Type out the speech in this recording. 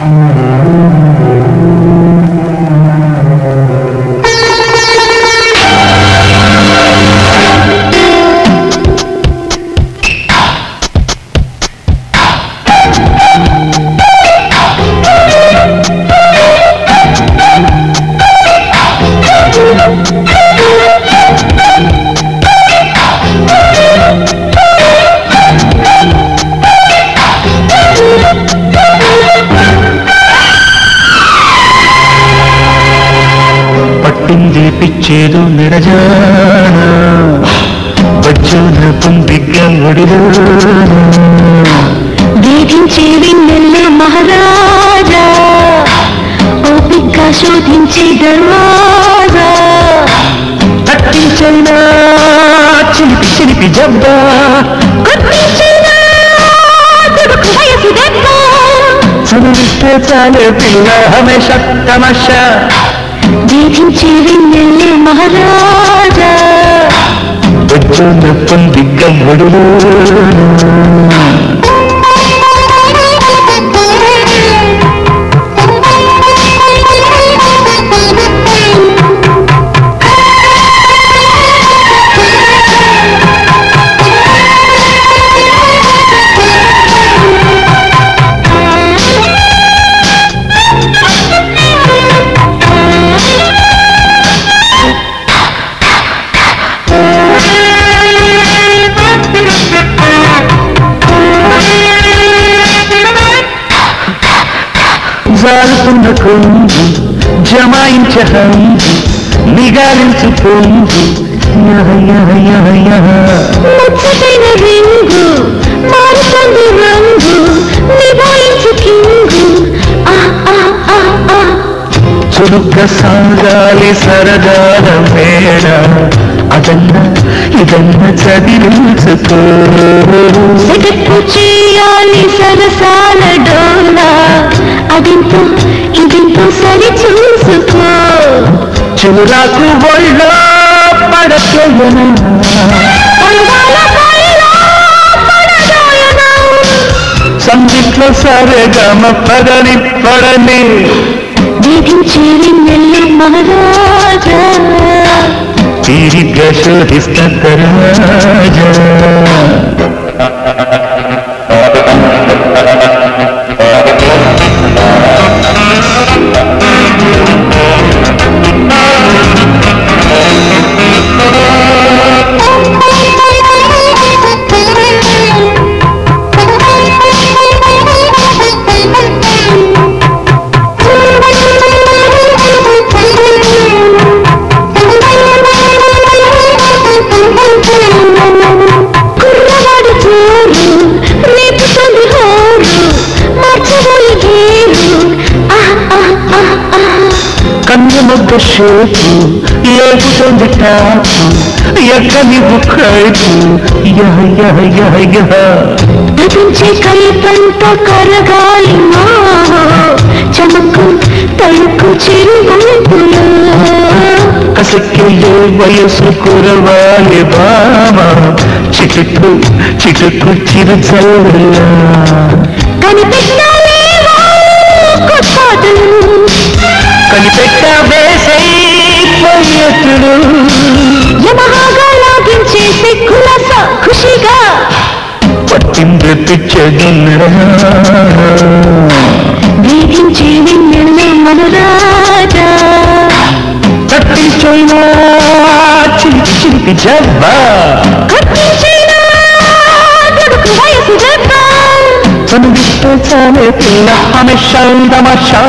పట్టింది పిచ్చేదు బజ్జోన పొందిగ్గ ఒడిలోన వేధించే వెన్నెల్ల మహారాజా ఓపిక శోధించే దర్వాజా తట్టించైనా చిలిపి చిలిపి జబ్బా. కొట్టించిన చాలే పిల్ల హమేష తమాషా వెన్నెల్ల மகாராஜா பெற்றோன பொந்திக்க முடியும் జారుతున్న కొంగు జమాయించ హంగు నిగారించు పొంగు. ముచ్చటైన రింగు మారుతుంది రంగు నివాయించు కింగు. చురుక్క సాగాలి సరదాల మేడ అదన్న ఇదన్న చదివించుకో. చేయాలి సరసాల డోలా. అదింతో ఇదింతో సరి చూసుకో. చివురాకు ఒళ్ళో పడకేయనా. సందిట్లో సరేగమ పదని పడని మహారాజా. తీరిగ్గా శోధిస్త రాజా షేపు ఏపుతుంది టాపు ఎక్కని యహ నటించే కల్పంత కరగాలి చమకు తడుకు చిరువంపులో. కసక్కిలో వయసు కురవాలి బామ చిటుకు చిటుకు చిరుచల్లా కనిపెట్టాలేవో కొట్టాదులు కనిపెట్ట పోయేతుడు యమహాగా లాగించే సిగ్గులస ఖుషిగా. పట్టింది పిచ్చదున్నరా వేధించే వెన్నెల మనరాజా. తట్టించైనా చిలిపి చిలిపి జబ్బా. పిల్ల హమేషా తమాషా